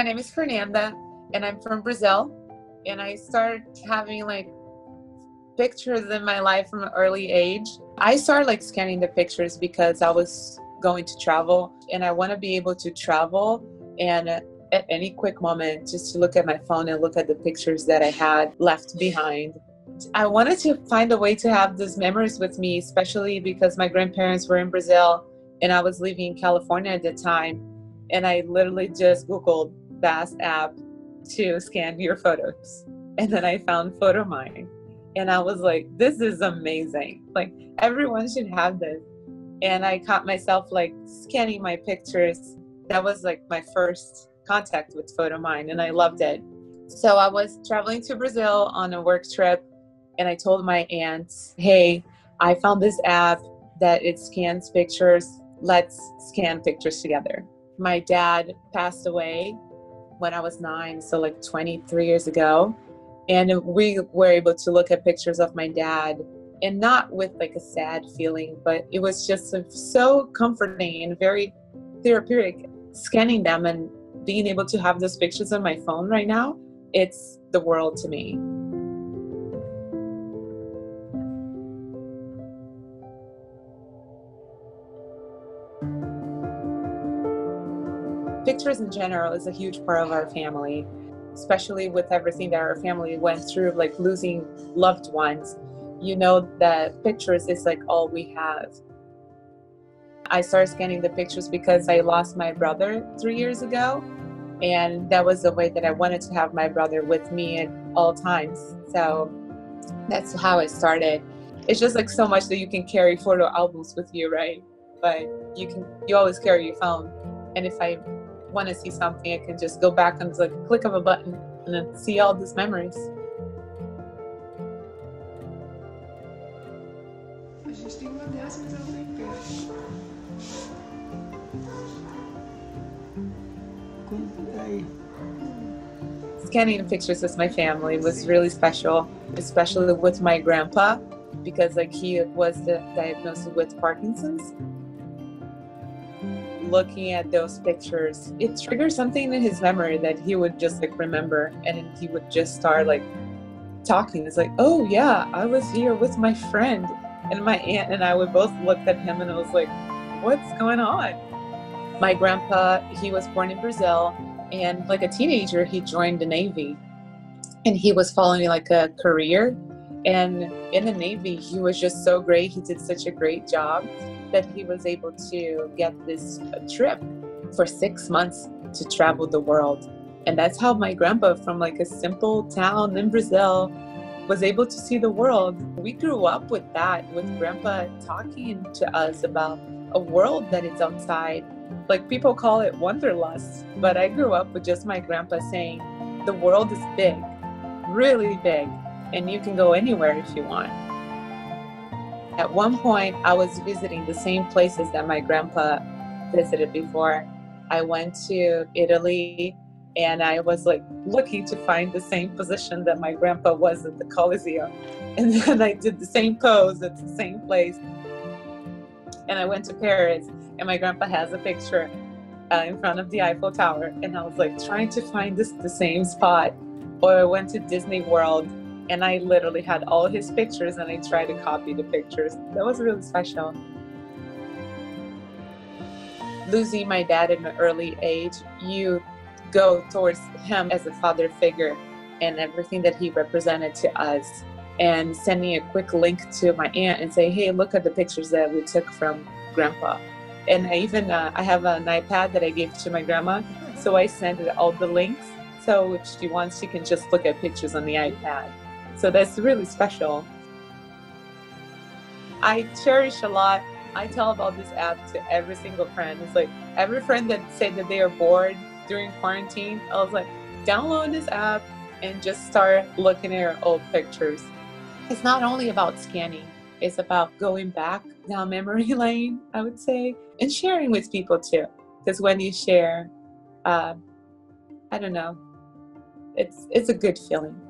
My name is Fernanda, and I'm from Brazil. And I started having like pictures in my life from an early age. I started like scanning the pictures because I was going to travel, and I want to be able to travel and at any quick moment just to look at my phone and look at the pictures that I had left behind. I wanted to find a way to have those memories with me, especially because my grandparents were in Brazil and I was living in California at the time. And I literally just Googled Best app to scan your photos. And then I found Photomyne. And I was like, this is amazing. Like, everyone should have this. And I caught myself like scanning my pictures. That was like my first contact with Photomyne, and I loved it. So I was traveling to Brazil on a work trip, and I told my aunt, hey, I found this app that it scans pictures. Let's scan pictures together. My dad passed away when I was nine, so like 23 years ago. And we were able to look at pictures of my dad and not with like a sad feeling, but it was just so comforting and very therapeutic scanning them and being able to have those pictures on my phone right now. It's the world to me. Pictures in general is a huge part of our family, especially with everything that our family went through, like losing loved ones. You know that pictures is like all we have. I started scanning the pictures because I lost my brother three years ago. And that was the way that I wanted to have my brother with me at all times. So that's how it started. It's just like so much that you can carry photo albums with you, right? But you can you always carry your phone. And if I want to see something, I can just go back and like click of a button and then see all these memories. Scanning pictures with my family was really special, especially with my grandpa, because like he was diagnosed with Parkinson's looking at those pictures, it triggered something in his memory that he would just like remember and he would just start like talking. It's like, oh yeah, I was here with my friend. And my aunt and I would both looked at him and I was like, what's going on? My grandpa, he was born in Brazil and like a teenager he joined the Navy and he was following like a career and in the Navy he was just so great. He did such a great job that he was able to get this uh, trip for six months to travel the world. And that's how my grandpa, from like a simple town in Brazil, was able to see the world. We grew up with that, with grandpa talking to us about a world that is outside. Like people call it wanderlust, but I grew up with just my grandpa saying, the world is big, really big, and you can go anywhere if you want. At one point, I was visiting the same places that my grandpa visited before. I went to Italy and I was like looking to find the same position that my grandpa was at the Coliseum. And then I did the same pose at the same place. And I went to Paris and my grandpa has a picture uh, in front of the Eiffel Tower. And I was like trying to find this the same spot. Or I went to Disney World and I literally had all his pictures and I tried to copy the pictures. That was really special. Losing my dad at an early age, you go towards him as a father figure and everything that he represented to us and sending a quick link to my aunt and say hey look at the pictures that we took from grandpa and I even uh, i have an ipad that i gave to my grandma so i sent all the links so if she wants she can just look at pictures on the ipad so that's really special. I cherish a lot. I tell about this app to every single friend. It's like every friend that said that they are bored during quarantine, I was like, download this app and just start looking at your old pictures. It's not only about scanning, it's about going back down memory lane, I would say, and sharing with people too. Because when you share, uh, I don't know, it's it's a good feeling.